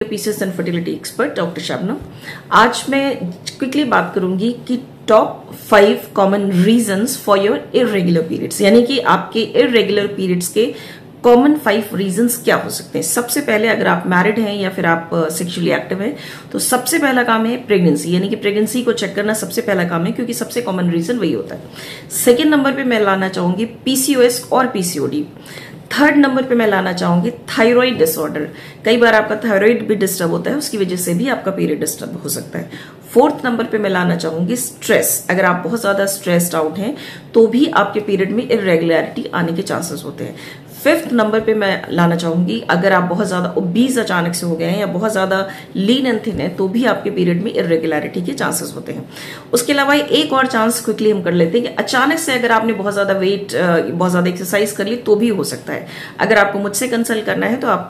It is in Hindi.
Pieces and fertility expert doctor Shabnam आज मैं क्विकली बात करूँगी कि top five common reasons for your irregular periods यानी कि आपके इरेगुलर पीरियड्स के कॉमन फाइव रीजंस क्या हो सकते हैं। सबसे पहले अगर आप मैरिड हैं या फिर आप सेक्सुअली uh, एक्टिव हैं तो सबसे पहला काम है प्रेगनेंसी यानी कि प्रेगनेंसी को चेक करना सबसे पहला काम है क्योंकि सबसे कॉमन रीजन वही होता है। सेकेंड नंबर पे मैं लाना चाहूँगी पीसीओएस और पीसीओडी थर्ड नंबर पे मैं लाना चाहूँगी थायराइड डिसऑर्डर कई बार आपका थायराइड भी डिस्टर्ब होता है, उसकी वजह से भी आपका पीरियड डिस्टर्ब हो सकता है. फोर्थ नंबर पे मैं लाना चाहूँगी स्ट्रेस अगर आप बहुत ज़्यादा स्ट्रेस्ड आउट हैं तो भी आपके पीरियड में इरेगुलरिटी आने के चांसेस होते हैं. फिफ्थ नंबर पे मैं लाना चाहूँगी। अगर आप बहुत ज़्यादा ओबीज अचानक से हो गए हैं या बहुत ज़्यादा लीन एंड थिन है तो भी आपके पीरियड में इरेगुलरिटी के चांसेस होते हैं। उसके अलावा एक और चांस क्विकली हम कर लेते हैं कि अचानक से अगर आपने बहुत ज़्यादा वेट बहुत ज़्यादा एक्सरसाइज कर ली तो भी हो सकता है। अगर आपको मुझसे कंसल्ट करना है तो आप